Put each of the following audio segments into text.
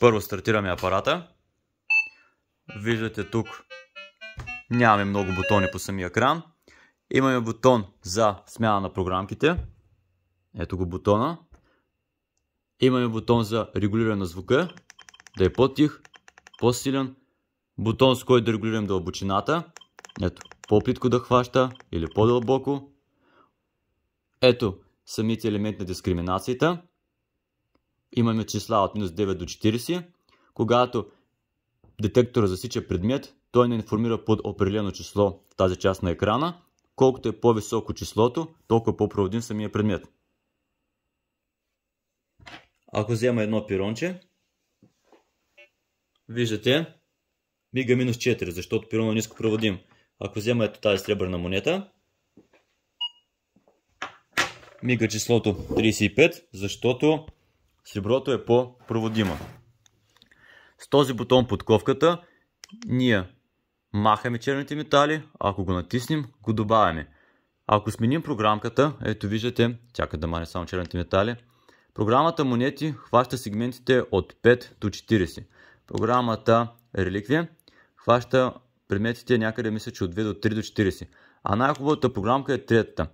Първо стартираме апарата. Виждате тук нямаме много бутони по самия екран. Имаме бутон за смяна на програмките. Ето го бутона. Имаме бутон за регулиране на звука. Да е по-тих, по-силен. Бутон с който да регулираме дълбочината. Ето, по-плитко да хваща или по-дълбоко. Ето самите елементи на дискриминацията. Имаме числа от минус 9 до 40. Когато детектора засича предмет, той не информира под определено число в тази част на екрана. Колкото е по-високо числото, толкова по-проводим самия предмет. Ако взема едно пиронче, виждате, мига минус 4, защото пирона е ниско проводим. Ако взема ето тази сребърна монета, мига числото 35, защото среброто е по-проводимо. С този бутон подковката ние махаме черните метали, ако го натиснем, го добавяме. Ако сменим програмката, ето виждате, чака да мане само черните метали, програмата монети хваща сегментите от 5 до 40. Програмата реликвия хваща предметите някъде мисля, че от 2 до 3 до 40. А най-хубавата програмка е третата.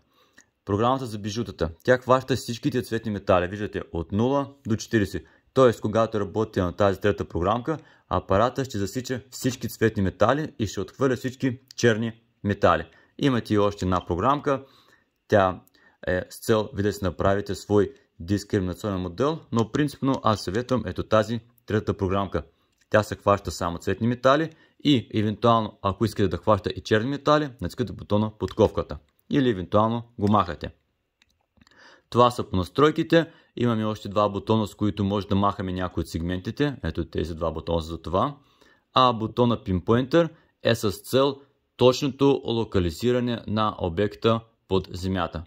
Програмата за бижутата. Тя хваща всичките цветни метали. Виждате, от 0 до 40. Тоест, когато работите на тази трета програмка, апарата ще засича всички цветни метали и ще отхвърля всички черни метали. Имате и още една програмка. Тя е с цел ви да си направите свой дискриминационен модел, но принципно аз съветвам ето тази трета програмка. Тя се хваща само цветни метали и евентуално ако искате да хваща и черни метали, натискате бутона подковката или евентуално го махате. Това са по настройките. Имаме още два бутона, с които може да махаме някои от сегментите. Ето тези два бутона за това. А бутона Pinpointer е с цел точното локализиране на обекта под земята.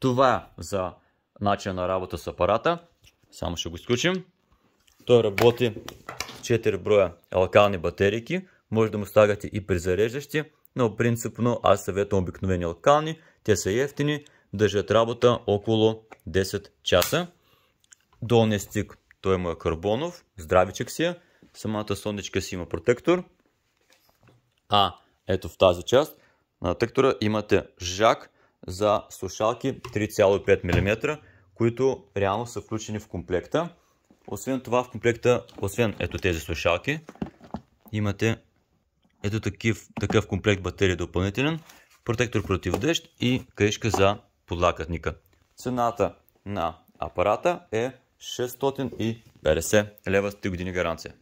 Това е за начин на работа с апарата. Само ще го изключим. Той работи 4 броя алкални батерийки. Може да му слагате и при зареждащи, но принципно аз съветвам обикновени алкални. Те са ефтини, държат работа около 10 часа. Долният стик, той му е карбонов, здравичък си е. Самата сондичка си има протектор. А ето в тази част на детектора имате жак за слушалки 3,5 мм, които реално са включени в комплекта. Освен това в комплекта, освен ето тези слушалки, имате ето такив, такъв комплект батерия допълнителен, протектор против дъжд и кришка за подлакътника. Цената на апарата е 650 лева с 3 години гаранция.